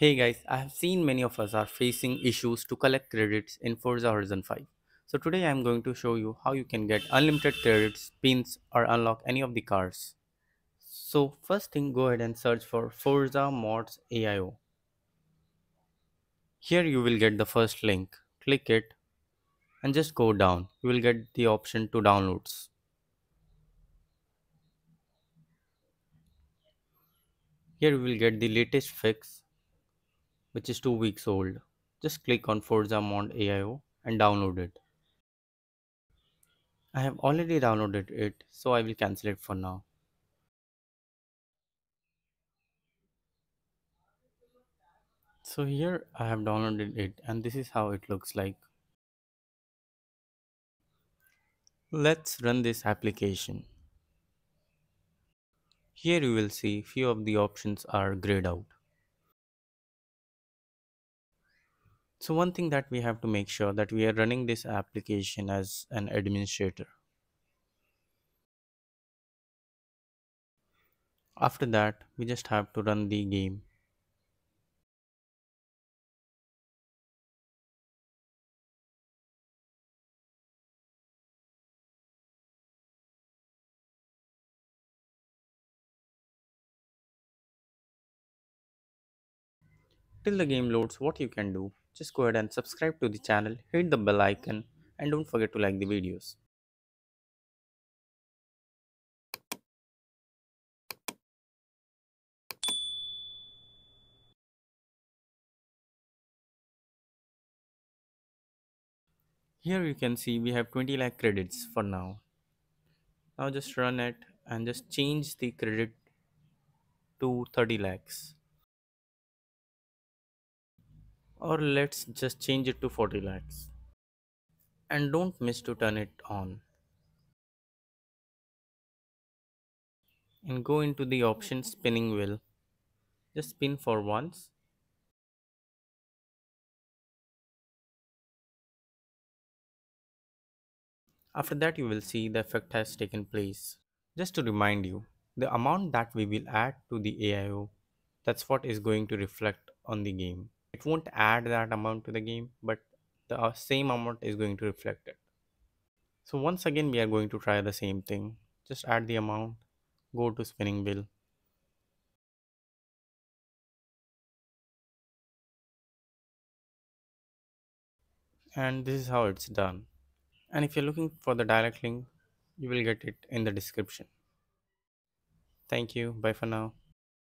Hey guys, I have seen many of us are facing issues to collect credits in Forza Horizon 5. So today I am going to show you how you can get unlimited credits, pins or unlock any of the cars. So first thing go ahead and search for Forza Mods AIO. Here you will get the first link. Click it and just go down. You will get the option to downloads. Here you will get the latest fix which is 2 weeks old. Just click on Forza Mod AIO and download it. I have already downloaded it so I will cancel it for now. So here I have downloaded it and this is how it looks like. Let's run this application. Here you will see few of the options are grayed out. So one thing that we have to make sure that we are running this application as an administrator. After that, we just have to run the game. Till the game loads, what you can do, just go ahead and subscribe to the channel, hit the bell icon and don't forget to like the videos. Here you can see we have 20 lakh credits for now. Now just run it and just change the credit to 30 lakhs. Or let's just change it to 40 lakhs. And don't miss to turn it on. And go into the option spinning wheel. Just spin for once After that you will see the effect has taken place. Just to remind you, the amount that we will add to the AIO, that's what is going to reflect on the game. It won't add that amount to the game, but the uh, same amount is going to reflect it. So once again we are going to try the same thing. Just add the amount, go to spinning wheel. And this is how it's done and if you're looking for the direct link you will get it in the description thank you bye for now